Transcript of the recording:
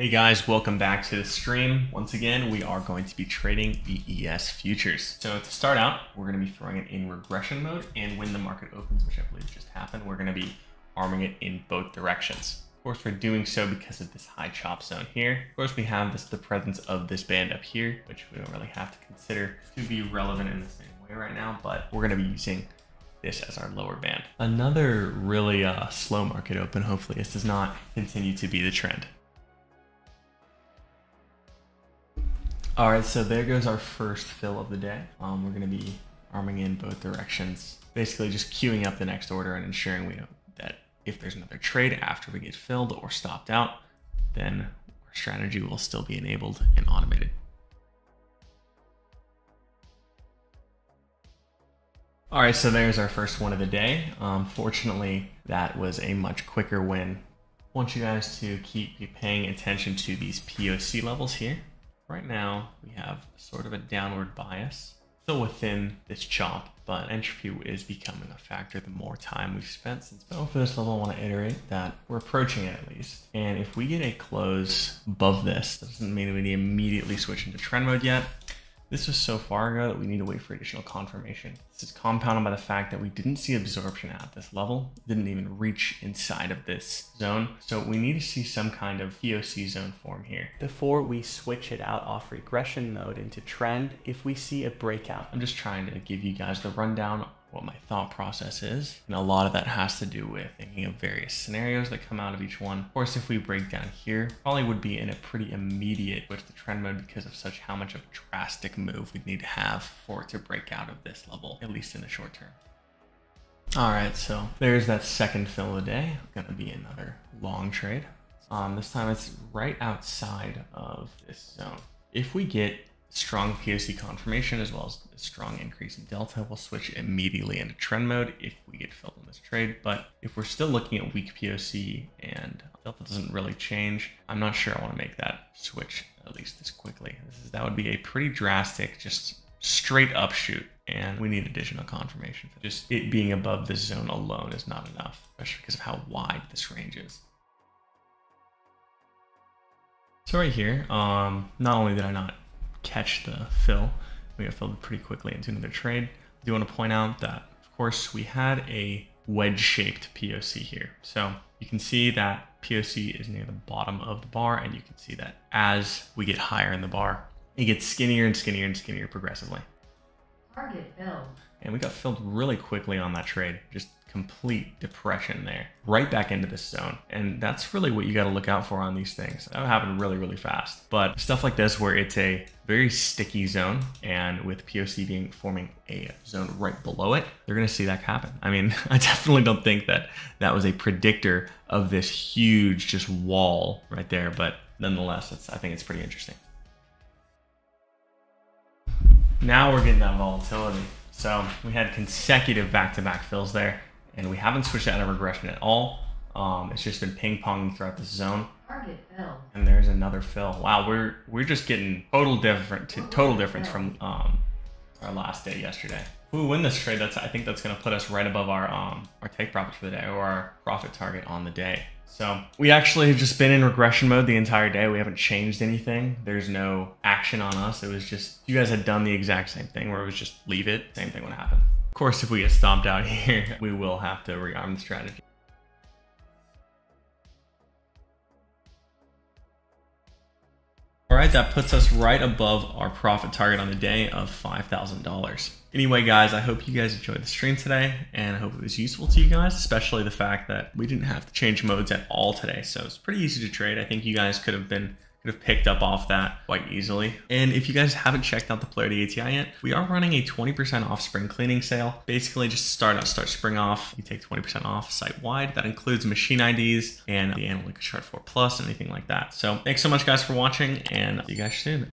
Hey guys, welcome back to the stream. Once again, we are going to be trading the ES futures. So to start out, we're going to be throwing it in regression mode and when the market opens, which I believe just happened, we're going to be arming it in both directions. Of course, we're doing so because of this high chop zone here. Of course, we have this the presence of this band up here, which we don't really have to consider to be relevant in the same way right now, but we're going to be using this as our lower band. Another really uh, slow market open. Hopefully this does not continue to be the trend. All right, so there goes our first fill of the day. Um, we're gonna be arming in both directions, basically just queuing up the next order and ensuring we know that if there's another trade after we get filled or stopped out, then our strategy will still be enabled and automated. All right, so there's our first one of the day. Um, fortunately, that was a much quicker win. I want you guys to keep paying attention to these POC levels here. Right now, we have sort of a downward bias, still within this chop, but entropy is becoming a factor the more time we've spent since. So for this level, I want to iterate that we're approaching it at least. And if we get a close above this, doesn't mean we need to immediately switch into trend mode yet. This was so far ago that we need to wait for additional confirmation. This is compounded by the fact that we didn't see absorption at this level, didn't even reach inside of this zone. So we need to see some kind of POC zone form here. Before we switch it out off regression mode into trend, if we see a breakout. I'm just trying to give you guys the rundown what my thought process is. And a lot of that has to do with thinking of various scenarios that come out of each one. Of course, if we break down here, probably would be in a pretty immediate switch the trend mode because of such how much of a drastic move we'd need to have for it to break out of this level, at least in the short term. All right, so there's that second fill of the day. Gonna be another long trade. Um, this time it's right outside of this zone. If we get strong POC confirmation as well as a strong increase in delta. We'll switch immediately into trend mode if we get filled in this trade. But if we're still looking at weak POC and delta doesn't really change, I'm not sure I want to make that switch at least this quickly. This is, that would be a pretty drastic, just straight up shoot. And we need additional confirmation. Just it being above this zone alone is not enough, especially because of how wide this range is. So right here, um, not only did I not catch the fill. We got filled pretty quickly into another trade. I do want to point out that, of course, we had a wedge-shaped POC here. So you can see that POC is near the bottom of the bar, and you can see that as we get higher in the bar, it gets skinnier and skinnier and skinnier progressively. Target. And we got filled really quickly on that trade. Just complete depression there, right back into this zone. And that's really what you got to look out for on these things. That happened really, really fast. But stuff like this, where it's a very sticky zone, and with POC being forming a zone right below it, they're going to see that happen. I mean, I definitely don't think that that was a predictor of this huge just wall right there. But nonetheless, I think it's pretty interesting. Now we're getting that volatility. So we had consecutive back-to-back fills there and we haven't switched out of regression at all. Um, it's just been ping ponging throughout the zone. Target fill. And there's another fill. Wow, we're we're just getting total different total difference from um, our last day yesterday. If we win this trade, that's I think that's gonna put us right above our um our take profit for the day or our profit target on the day. So we actually have just been in regression mode the entire day. We haven't changed anything. There's no action on us. It was just you guys had done the exact same thing where it was just leave it. Same thing would happen Of course, if we get stomped out here, we will have to rearm the strategy. Right, that puts us right above our profit target on the day of $5,000. Anyway, guys, I hope you guys enjoyed the stream today, and I hope it was useful to you guys, especially the fact that we didn't have to change modes at all today. So it's pretty easy to trade. I think you guys could have been could have picked up off that quite easily. And if you guys haven't checked out the Polarity ATI yet, we are running a 20% off spring cleaning sale. Basically, just start out, start spring off. You take 20% off site wide. That includes machine IDs and the Analytica Chart 4 Plus, anything like that. So thanks so much, guys, for watching, and see you guys soon.